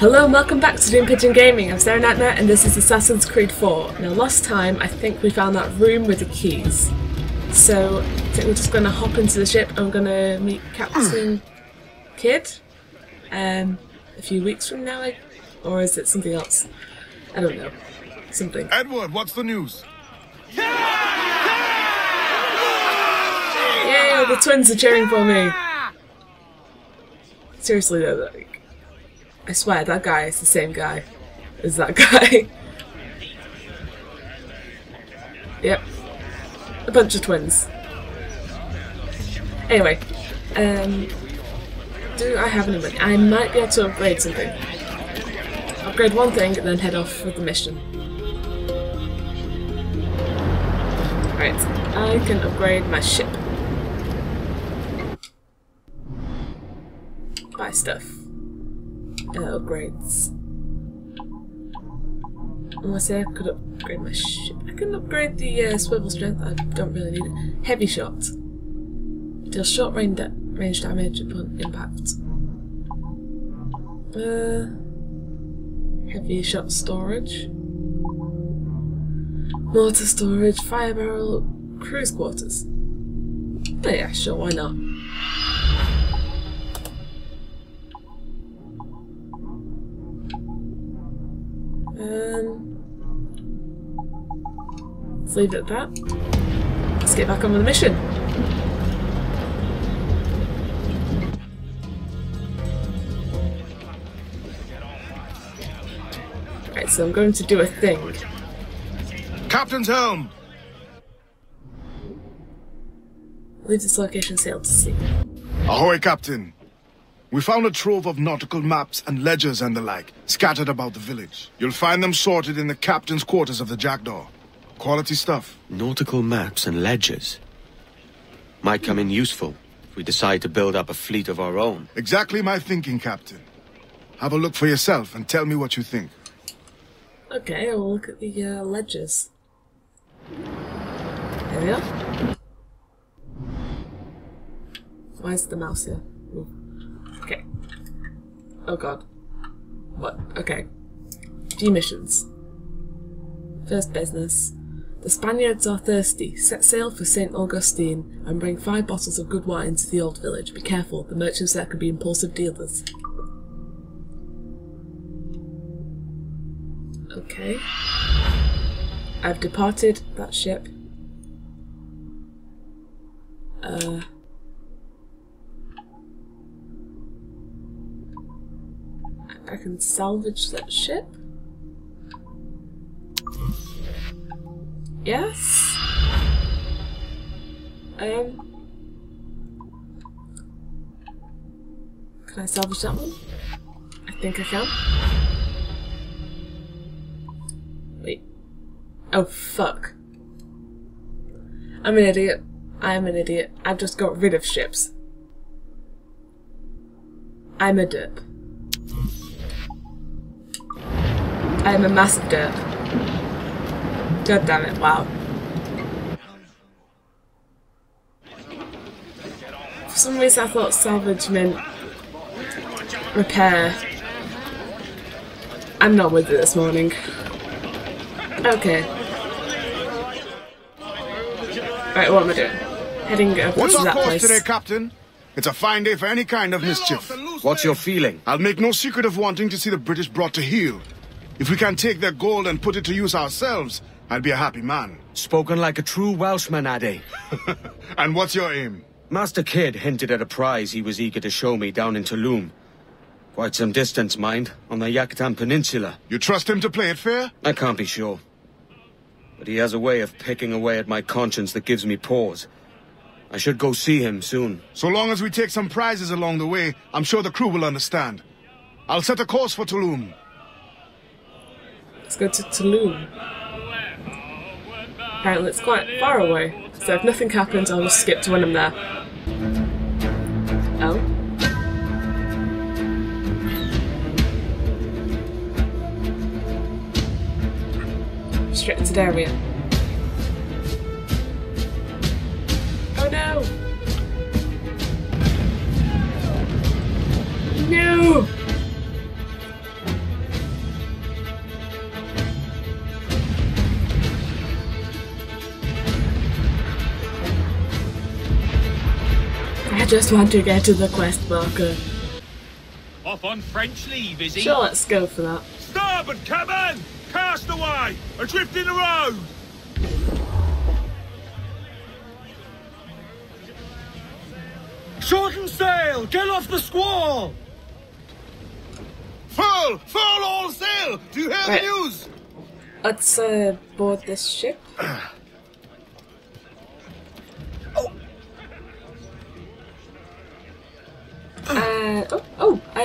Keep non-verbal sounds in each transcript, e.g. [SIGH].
Hello and welcome back to Doom Pigeon Gaming. I'm Sarah Nightmare and this is Assassin's Creed 4. Now last time I think we found that room with the keys. So I think we're just going to hop into the ship and we're going to meet Captain Kidd um, a few weeks from now. Like, or is it something else? I don't know. Something. Edward, what's the news? Yeah! Yay! The twins are cheering for me. Seriously though, like, I swear that guy is the same guy as that [LAUGHS] guy. yep. A bunch of twins. Anyway, um, do I have any money? I might be able to upgrade something. Upgrade one thing and then head off for the mission. Right, I can upgrade my ship. Buy stuff. Uh, upgrades. Unless I could upgrade my ship. I can upgrade the uh, swivel strength, I don't really need it. Heavy shot. Deals short range, da range damage upon impact. Uh, heavy shot storage. Mortar storage, fire barrel, cruise quarters. Oh yeah, sure, why not? Let's leave it at that. Let's get back on with the mission. Right, so I'm going to do a thing. Captain's helm! Leave this location sail to sea. Ahoy, Captain. We found a trove of nautical maps and ledgers and the like, scattered about the village. You'll find them sorted in the captain's quarters of the Jackdaw. Quality stuff. Nautical maps and ledgers. Might come in useful if we decide to build up a fleet of our own. Exactly my thinking, Captain. Have a look for yourself and tell me what you think. Okay, I'll look at the uh, ledgers. There we are. Why is the mouse here? Ooh. Okay. Oh god. What? Okay. Few missions. First business. The Spaniards are thirsty. Set sail for St. Augustine and bring five bottles of good wine to the old village. Be careful, the merchants there can be impulsive dealers. Okay. I've departed that ship. Uh. I can salvage that ship? Yes? Um. Can I salvage that one? I think I can. Wait. Oh, fuck. I'm an idiot. I'm an idiot. I've just got rid of ships. I'm a derp. I am a massive derp. God damn it, wow. For some reason I thought salvage meant repair. I'm not with it this morning. Okay. Right, what am I doing? Heading over What's to our that course place. today, Captain? It's a fine day for any kind of mischief. What's your feeling? I'll make no secret of wanting to see the British brought to heel. If we can take their gold and put it to use ourselves, I'll be a happy man. Spoken like a true Welshman, Ade. [LAUGHS] And what's your aim? Master Kidd hinted at a prize he was eager to show me down in Tulum. Quite some distance, mind, on the Yucatan Peninsula. You trust him to play it fair? I can't be sure. But he has a way of picking away at my conscience that gives me pause. I should go see him soon. So long as we take some prizes along the way, I'm sure the crew will understand. I'll set a course for Tulum. Let's go to Tulum. Apparently it's quite far away, so if nothing happens I'll just skip to when I'm there. Oh? Restricted area. Just want to get to the quest marker. Off on French leave, is he? Sure, let's go for that. Starboard, cabin! Cast away! Adrift in the road! Shorten sail! Get off the squall! Full! Furl all sail! Do you hear Right. the news? Let's uh, board this ship. [CLEARS THROAT]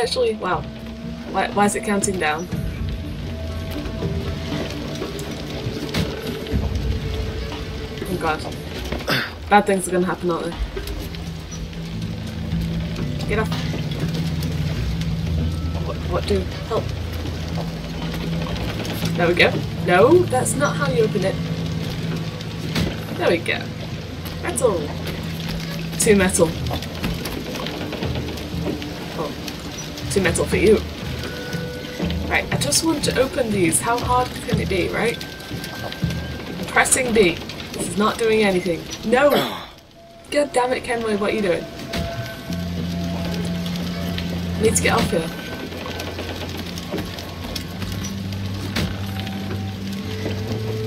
actually, wow. Why, why is it counting down? Oh god. [COUGHS] Bad things are gonna happen, aren't they? Get off. What, what do? Help. There we go. No, that's not how you open it. There we go. Metal. Two metal. Two metal for you. Right, I just want to open these. How hard can it be, right? Pressing B. This is not doing anything. No! [SIGHS] God damn it, Kenway, what are you doing? I need to get off here.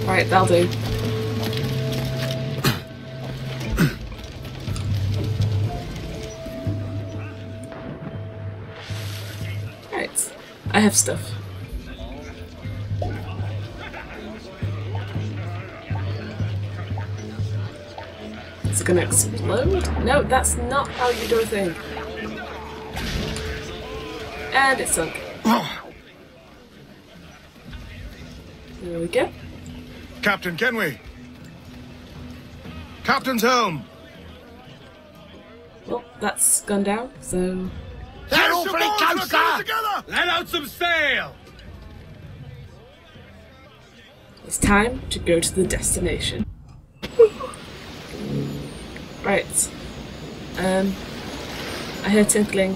Right, that'll do. I have stuff. Is it gonna explode? No, that's not how you do a thing. And it sunk. There we go. Captain Kenway. Captain's home! Well, that's gone down, so They're awfully close, together! Let out some sail! it's time to go to the destination. right. Um, I hear tinkling.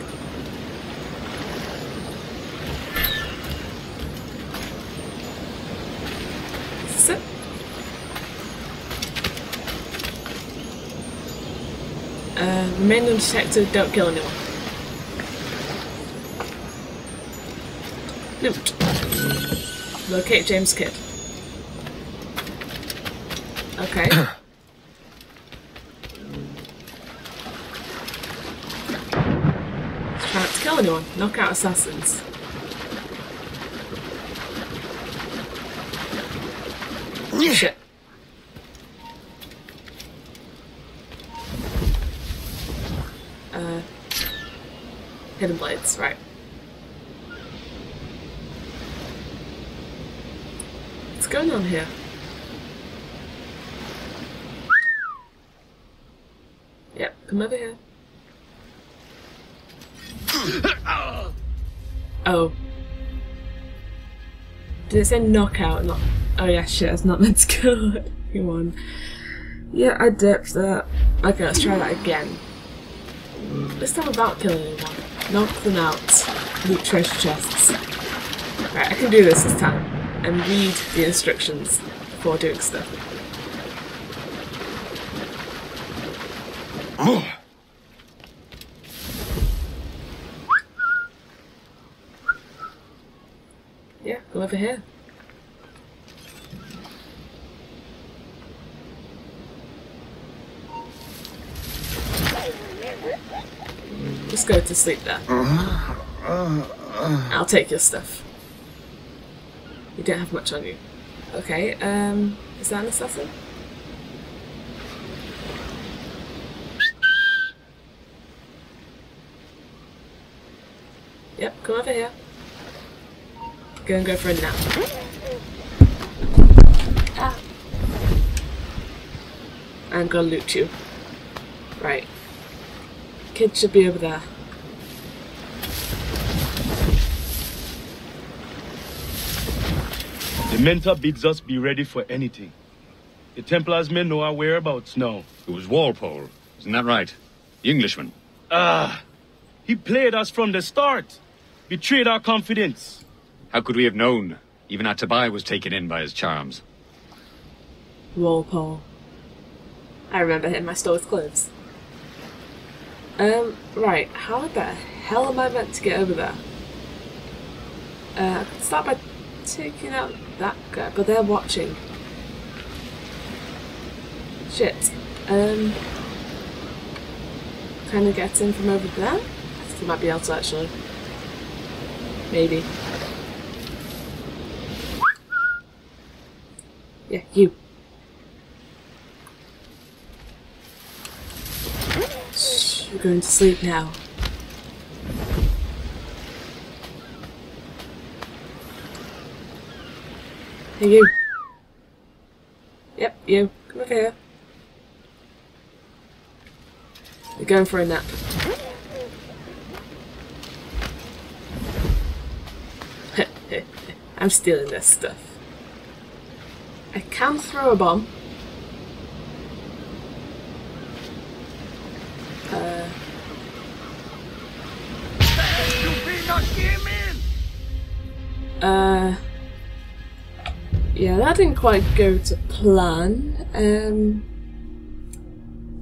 Is it? Uh, remain undetected, don't kill anyone. Locate James Kidd. Okay. Try not to kill anyone. Knock out assassins. Shit. Uh, hidden blades, right. Going on here? Yep, come over here. Oh. Did it say knockout? Not. Oh yeah, shit. It's not meant to kill [LAUGHS] anyone. Yeah, I dipped that. Okay, let's try that again. This time without killing anyone. Knock them out. Loot treasure chests. Right, I can do this this time. And read the instructions before doing stuff. [GASPS] Yeah, go over here. Just go to sleep there. Uh-huh. Uh-huh. I'll take your stuff. You don't have much on you. Okay, um, is that an assassin? Yep, come over here. Go and go for a nap. Ah. I'm gonna loot you. Right. Kids should be over there. The Mentor bids us be ready for anything. The Templars may know our whereabouts now. It was Walpole, isn't that right? The Englishman. Ah, he played us from the start. Betrayed our confidence. How could we have known? Even our Tobiah was taken in by his charms. Walpole. I remember him, I stole his clothes. Um, right, how the hell am I meant to get over there? Uh, I could start by taking out that guy, but they're watching. Shit. Um, kind of get in from over there? I think he might be able to actually. Maybe. Yeah, you. You're going to sleep now. Hey, you. Yep, you. Come over here. You're going for a nap. [LAUGHS] I'm stealing this stuff. I can throw a bomb. That didn't quite go to plan. Um,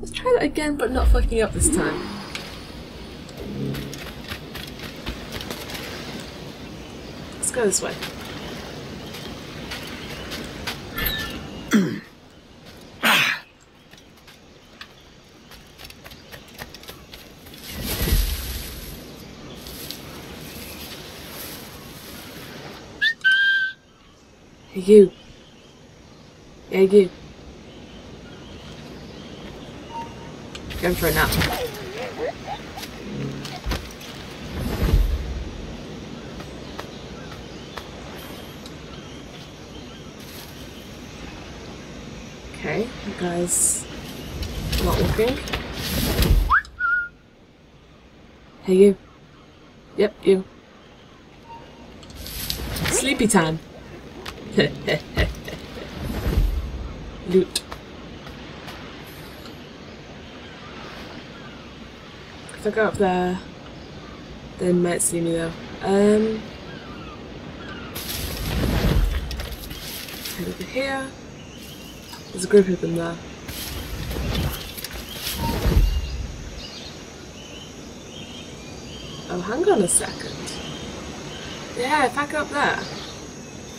let's try that again, but not fucking up this time. Let's go this way. You. You. Going for a nap. Okay, you guys not looking. Hey, you. Yep, you. Sleepy time. [LAUGHS] Loot. If I go up there, they might see me though. Um, head over here. There's a group of them there. Oh, hang on a second. Yeah, if I go up there.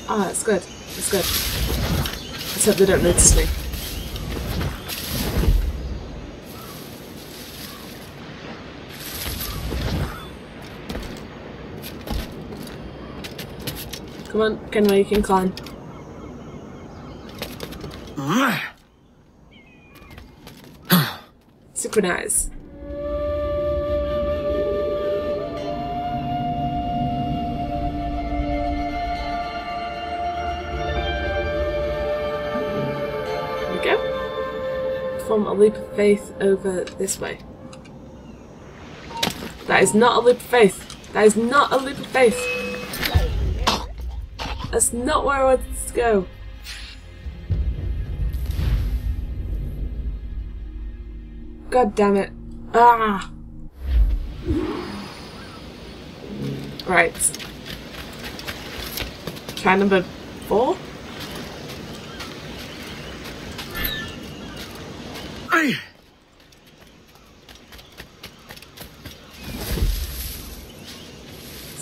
Ah, it's good. It's good. Let's they don't notice me. Come on, Kenway, you can climb. Synchronize. Perform a leap of faith over this way. That is not a leap of faith. That is not a leap of faith. That's not where I wanted to go. God damn it. Ah! Right. Try number four?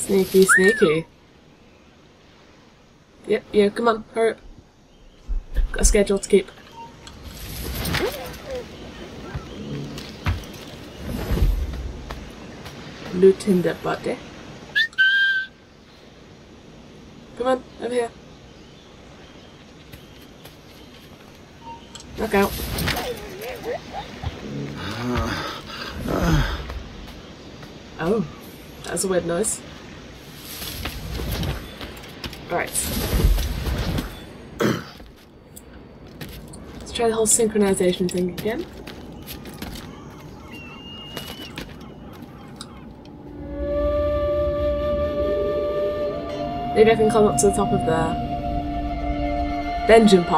Sneaky, sneaky. Yep, yeah, come on, hurry up. Got a schedule to keep. Loot in the body. Come on, over here. Knock out. Ah. Oh, that's a weird noise. Right. Let's try the whole synchronization thing again. Maybe I can climb up to the top of there. Then jump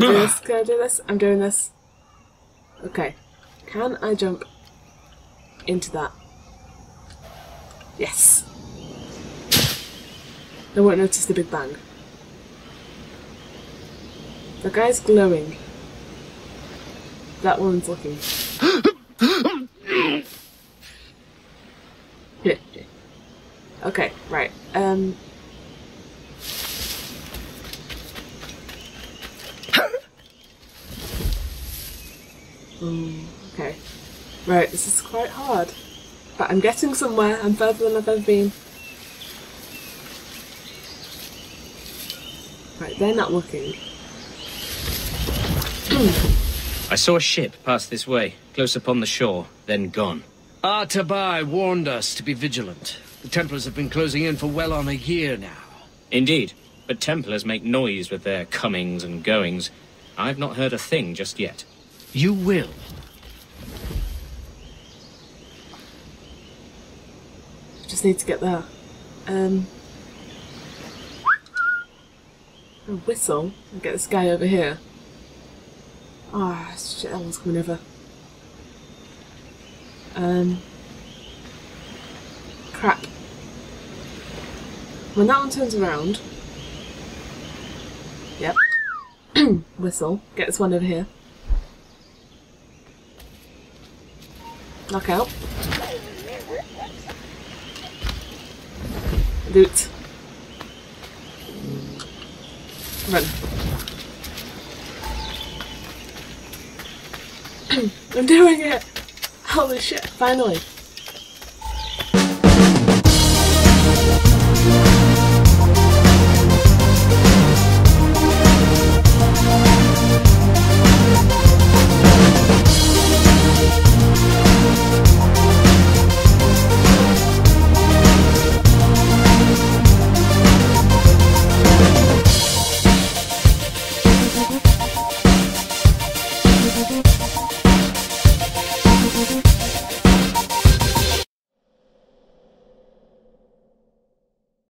Can I do this? [SIGHS] Can I do this? I'm doing this. Okay. Can I jump into that? Yes. they won't notice the Big Bang. The guy's glowing. That one's looking. [GASPS] [LAUGHS] okay, right. Um. Mm, okay. Right, this is quite hard. But I'm getting somewhere. I'm further than I've ever been. Right, they're not working. I saw a ship pass this way, close upon the shore, then gone. Ah, Tabai warned us to be vigilant. The Templars have been closing in for well on a year now. Indeed, but Templars make noise with their comings and goings. I've not heard a thing just yet. You will. Just need to get there. Um. A whistle and get this guy over here. Ah, oh, shit, that one's coming over. Um. Crap. When that one turns around. Yep. [CLEARS THROAT] Whistle. Get this one over here. Knockout. Loot. Run. [CLEARS THROAT] I'm doing it! Holy shit, finally.